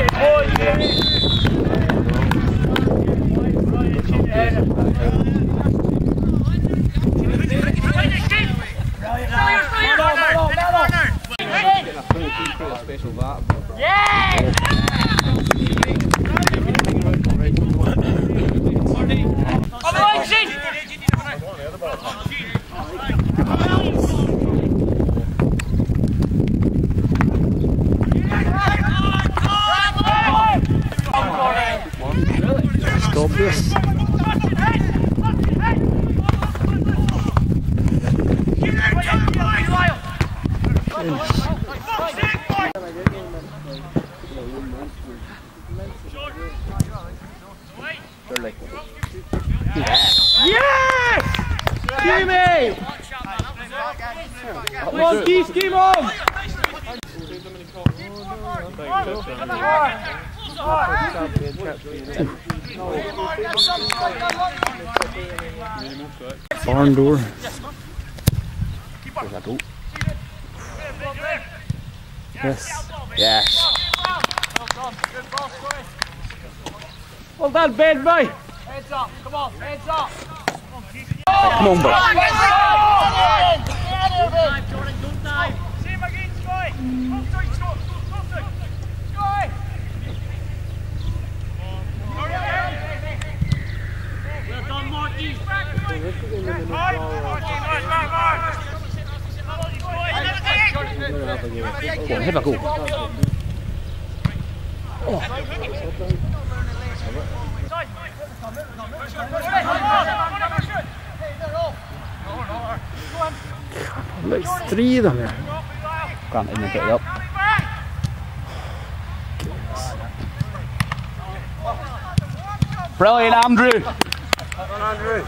It, boys, Stop. Yes! Jimmy! Come on, Keiss, game on! Barn door. Yes. Yes. Well done, Ben, mate! Come on, boy. Cuộn hết vào củ. Lợi stri rồi nè. Còn anh nhận tệ đâu. Brilliant Andrew. Andrew.